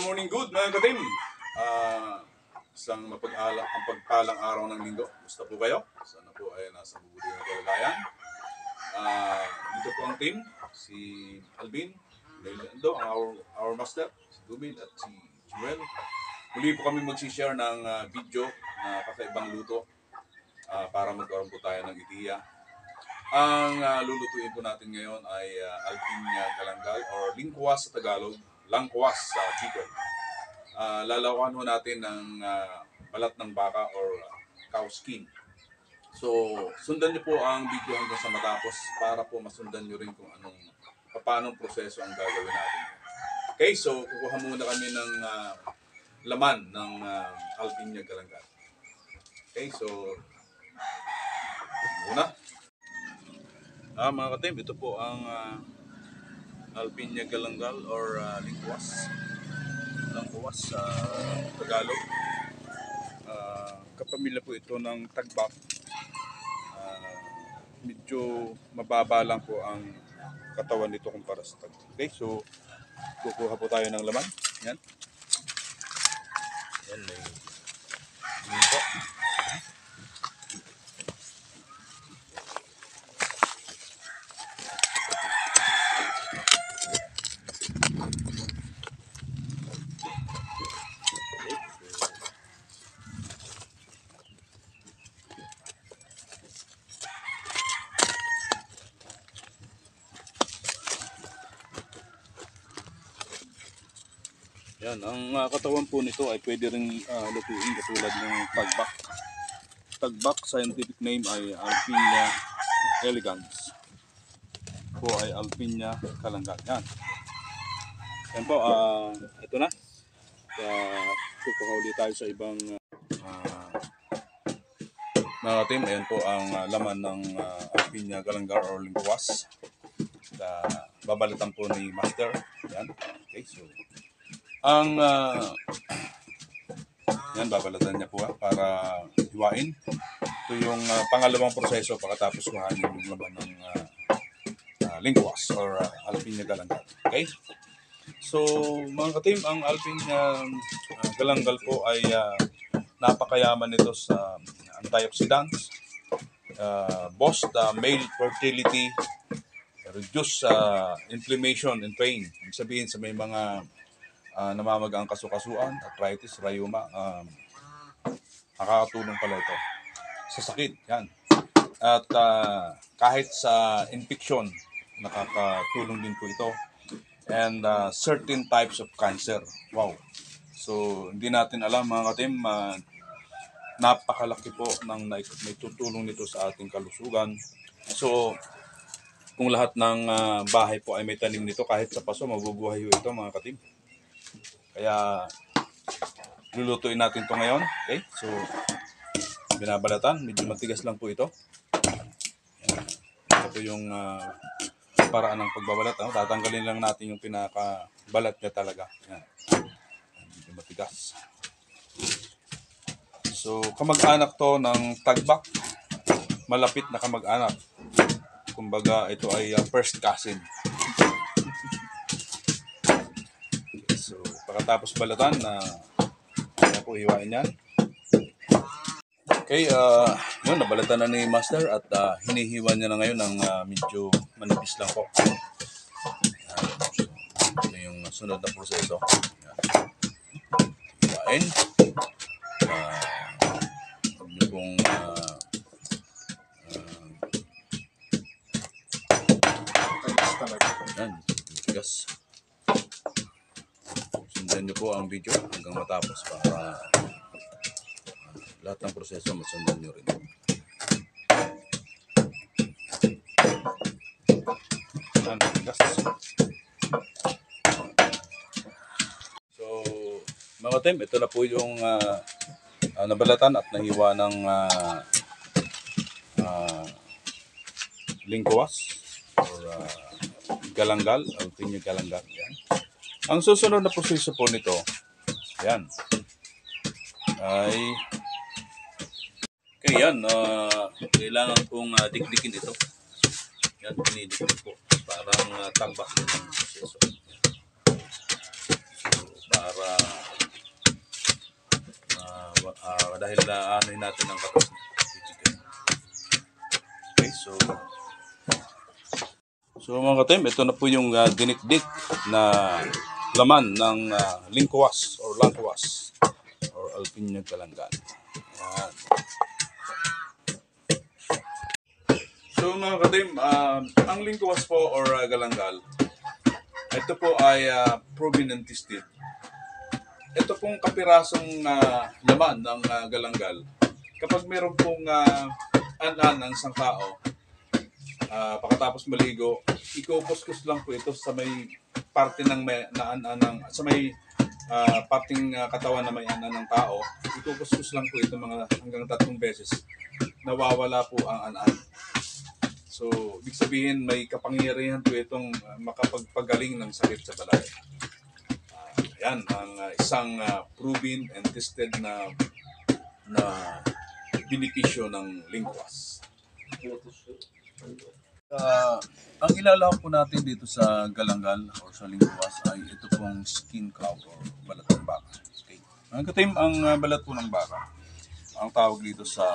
morning good mga katim. Ah, isang mapag-ala, ang pagpalang araw ng linggo. Gusto po kayo? Sana po ay nasa mabuti na kalagayan. Ah, dito po ang team, si Alvin, Leilando, ang our, our master, si Dubin at si Joel. Muli po kami mag-share ng ah, video na kakaibang luto ah, para magkaroon po tayo ng ideya. Ang ah, lulutuin po natin ngayon ay uh, Alpinia Galangal or Lingkuas sa Tagalog, Langkuas sa Bicol. Ah, lalawan ho natin ng ah, balat ng baka or ah, cow skin. So, sundan niyo po ang video hanggang sa matapos para po masundan niyo rin kung anong paano proseso ang gagawin natin. Okay, so kukuha muna kami ng ah, laman ng uh, Alpinia Galangal. Okay, so muna. Ah, mga katim, ito po ang ah, Alpinia Galangal or uh, Lingkuas. Lingkuas sa Tagalog. Ah, kapamilya po ito ng tagbak. Ah, medyo mababa lang po ang katawan nito kumpara sa tagbak. Okay, so kukuha po tayo ng laman. Yan. Yan, may dito. Yan, ang ah, katawan po nito ay pwede ring ah, lutuin katulad ng tagbak. Tagbak, scientific name ay Alpinia elegans. Po ay Alpinia kalanggan. Yan. Yan po, ah, ito na. Uh, kukuha ulit tayo sa ibang ah, mga team. Ayan po ang ah, laman ng ah, Alpinia galangar or lingkuas. Uh, babalitan po ni Master. Yan. Okay, so ang ah, yan babalatan niya po ah, para hiwain. Ito yung ah, pangalawang proseso pagkatapos kuhanin yung laman ng uh, lingkuas or uh, alpinia galangal. Okay? So, mga katim, ang alpinia uh, galangal po ay ah, napakayaman nito sa antioxidants, uh, boost the male fertility, reduce uh, inflammation and pain. Ibig sabihin sa may mga uh, namamagang kasukasuan, arthritis, rheuma, um, nakakatulong pala ito. Sa sakit, yan. At uh, kahit sa infection, nakakatulong din po ito. And uh, certain types of cancer. Wow. So, hindi natin alam mga katim, uh, napakalaki po ng may tutulong nito sa ating kalusugan. So, kung lahat ng uh, bahay po ay may tanim nito, kahit sa paso, mabubuhay ito mga katim. Kaya lulutuin natin to ngayon. Okay? So binabalatan, medyo matigas lang po ito. Yan. Ito po yung uh, paraan ng pagbabalat. Ano? Tatanggalin lang natin yung pinakabalat niya talaga. Yan. Medyo matigas. So kamag-anak to ng tagbak. Malapit na kamag-anak. Kumbaga ito ay uh, first cousin. Pagkatapos balatan na uh, po hiwain yan. Okay, uh, yun, nabalatan na ni Master at uh, hinihiwa niya na ngayon ng uh, medyo manipis lang po. Ito yung sunod na proseso. Yan. Hiwain. Uh, huwag niyo pong uh, uh, yan, sundan niyo po ang video hanggang matapos para uh, lahat ng proseso masundan niyo rin. So, mga team, ito na po yung uh, uh, nabalatan at nahiwa ng uh, uh, lingkuas or uh, galanggal, alpinyo galanggal. Yan. Ang susunod na proseso po nito Ayan. Ay Okay, yan. ah, kailangan pong ah, dikdikin ito. Yan, pinidikdik po. Parang uh, tambak din ang proseso. So, para wa- ah, dahil uh, anoin natin ang katas. Okay, so So mga katim, ito na po yung ah, dinikdik na laman ng uh, lingkuwas or langkuwas or alpinian kalanggan. Yan. So mga katim, ah, ang lingkuwas po or ah, galanggal, ito po ay ah, proven and tested. Ito pong kapirasong ah, laman ng ah, galanggal, kapag meron pong uh, an-an ang isang tao, Ah, pagkatapos maligo, ikukuskus lang po ito sa may parte ng may naan ng sa may ah, parting ah, katawan na may anan ng tao. Ikukuskus lang po ito mga hanggang tatlong beses. Nawawala po ang anan. So, ibig sabihin may kapangyarihan po itong ah, makapagpagaling ng sakit sa balay. Ah, yan ang ah, isang ah, proven and tested na na benepisyo ng lingwas. Ah, ang ilalahok po natin dito sa galanggal or sa lingkuwas ay ito pong skin cow or balat ng baka. Okay. Ang katim ang ah, balat po ng baka. Ang tawag dito sa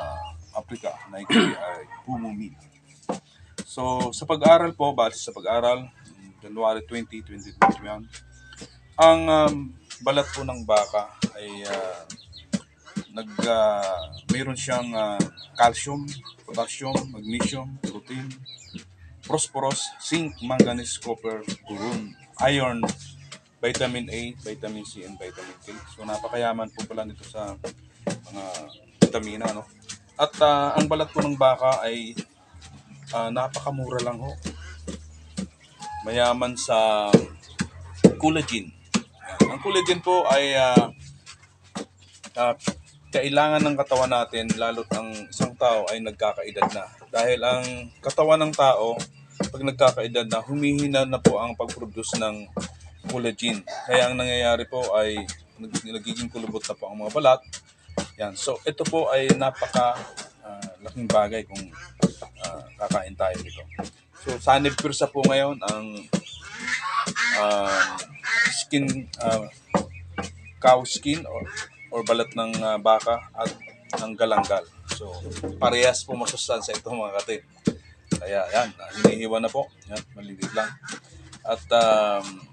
Africa na ito ay humumid. So sa pag-aral po, base sa pag-aral, January 20, 2021, ang um, balat po ng baka ay ah, nag ah, mayroon siyang ah, calcium, potassium, magnesium, protein, phosphorus, zinc, manganese, copper, boron, iron, vitamin A, vitamin C, and vitamin K. So napakayaman po pala nito sa mga vitamina. No? At ah, ang balat po ng baka ay ah, napakamura lang ho. Mayaman sa collagen. Ang collagen po ay ah, ah, kailangan ng katawan natin lalo't ang isang tao ay nagkakaedad na. Dahil ang katawan ng tao, pag nagkakaedad na, humihina na po ang pag-produce ng collagen. Kaya ang nangyayari po ay nag- nagiging kulubot na po ang mga balat. Yan. So ito po ay napaka ah, laking bagay kung ah, kakain tayo nito. So sanib pirsa po ngayon ang ah, skin ah, cow skin or or balat ng ah, baka at ng galanggal. So, parehas po masustansya ito mga katid. Kaya yan, hinihiwa na po. Yan, maliliit lang. At um,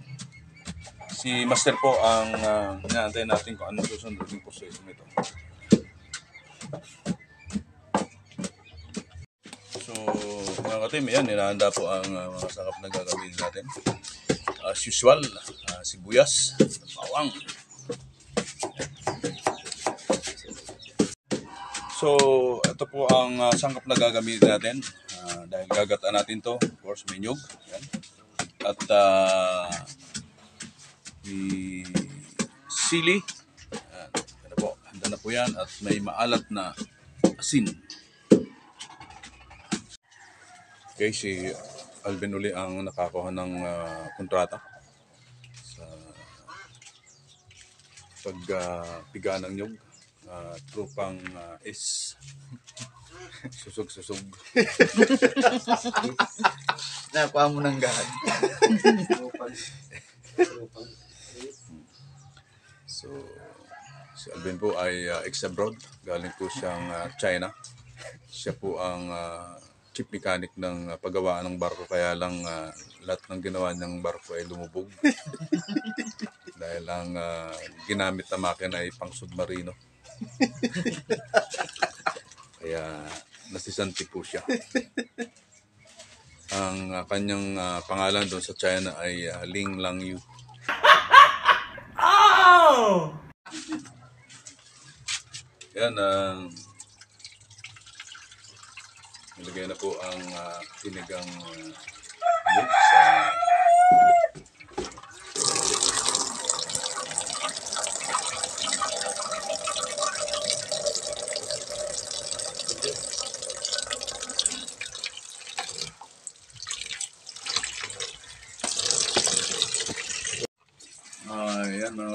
si Master po ang uh, inaantay natin kung anong susunod yung proseso nito. So, mga katim, yan, inahanda po ang ah, mga sakap na gagawin natin. As usual, ah, sibuyas, bawang, So, ito po ang uh, sangkap na gagamitin natin. Ah, dahil gagataan natin to, of course, may nyug. Yan. At uh, may sili. Yan. Yan po. Handa na po yan. At may maalat na asin. Okay, si Alvin uli ang nakakuha ng ah, kontrata sa pagpiga ng nyug. Ah, trupang ah, is susog-susog. Nakuha mo ng gahan. So, si Alvin po ay uh, ex-abroad. Galing po siyang ah, China. Siya po ang ah, chief mechanic ng ah, paggawaan ng barko. Kaya lang ah, lahat ng ginawa niyang barko ay lumubog. Dahil ang ah, ginamit na makina ay pang submarino. Kaya nasisanti po siya. Ang ah, kanyang ah, pangalan doon sa China ay ah, Ling Lang Yu. Yan ang nilagay na po ang uh, tinigang uh, sa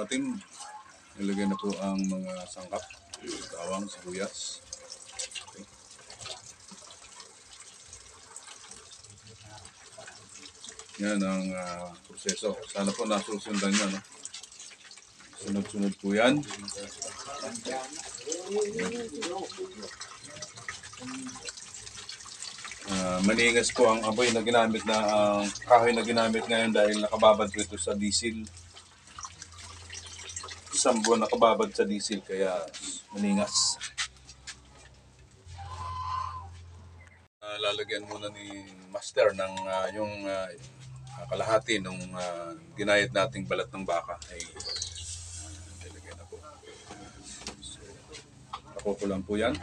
Ah, yan mga team. Ilagay na po ang mga sangkap. Bawang, sibuyas. Okay. Yan ang ah, proseso. Sana po nasusundan nyo. No? Sunod-sunod po yan. Ah, maningas po ang apoy na ginamit na ang kahoy na ginamit ngayon dahil nakababad po ito sa diesel. Isang buwan nakababad sa diesel kaya maningas. Ah, lalagyan muna ni Master ng ah, yung ah, kalahati ng ginayat nating balat ng baka ay ah, lalagyan na po. So, ako ko lang po yan.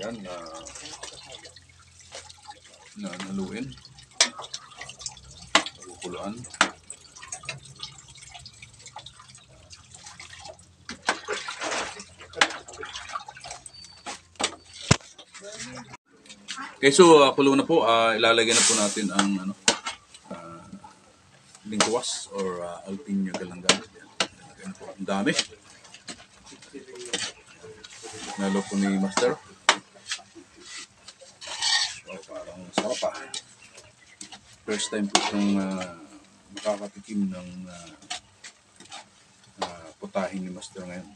Yan, na na naluin. Pagkukuluan. Okay, so uh, kulo na po. Ah, ilalagay na po natin ang ano, uh, lingkuwas or uh, na po. Ang dami. Nalo po ni Master. So, parang sarap ah. First time po itong uh, makakatikim ng uh, uh, putahin ni Master ngayon.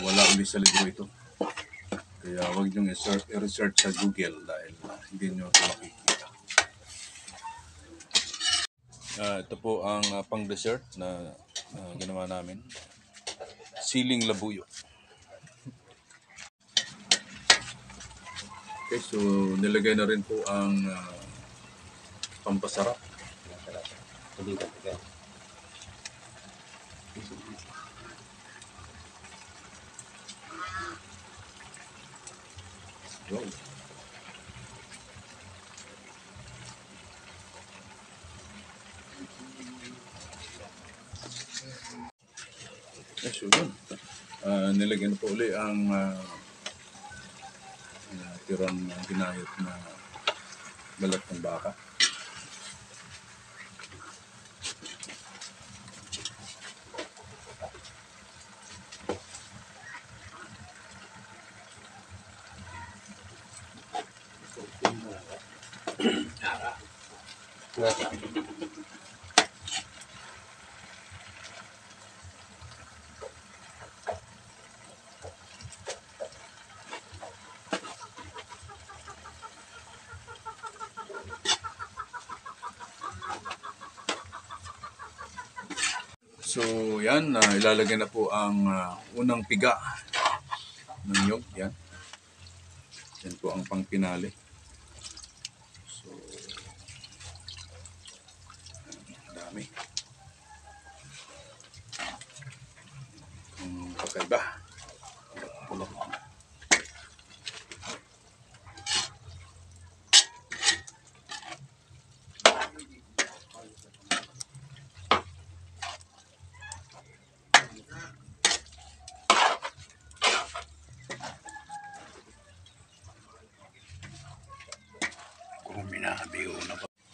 Wala ulit sa libro ito. Kaya huwag niyong i-research sa Google dahil uh, hindi niyo ito makikita. Ah, ito po ang uh, pang-dessert na uh, ginawa namin. Siling labuyo. Okay, so nilagay na rin po ang ah, pampasarap. Wow. Yes, yun. Ah, nilagyan po uli ang uh, tirang uh, na balat ng baka. So, yan, ah, ilalagay na po ang ah, unang piga ng nyog. Yan. Yan po ang pangpinali. So, ang dami. Ang kakaiba. Pulok.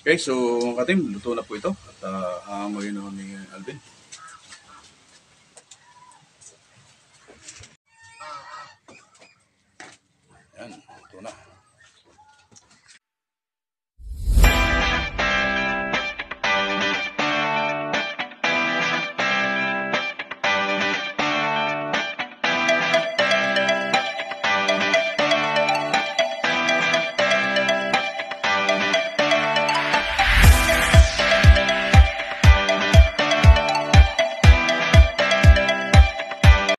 Okay, so katim, luto na po ito. At uh, ako ni Alvin.